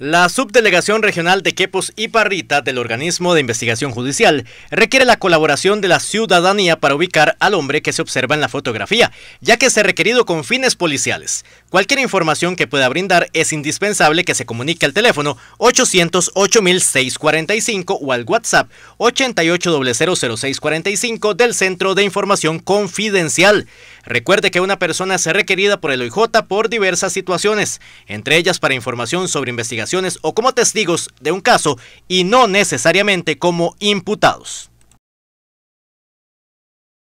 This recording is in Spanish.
La Subdelegación Regional de Quepos y Parrita del Organismo de Investigación Judicial requiere la colaboración de la ciudadanía para ubicar al hombre que se observa en la fotografía, ya que se ha requerido con fines policiales. Cualquier información que pueda brindar es indispensable que se comunique al teléfono 808-645 o al WhatsApp 88000645 del Centro de Información Confidencial. Recuerde que una persona es requerida por el OIJ por diversas situaciones, entre ellas para información sobre investigación o como testigos de un caso y no necesariamente como imputados.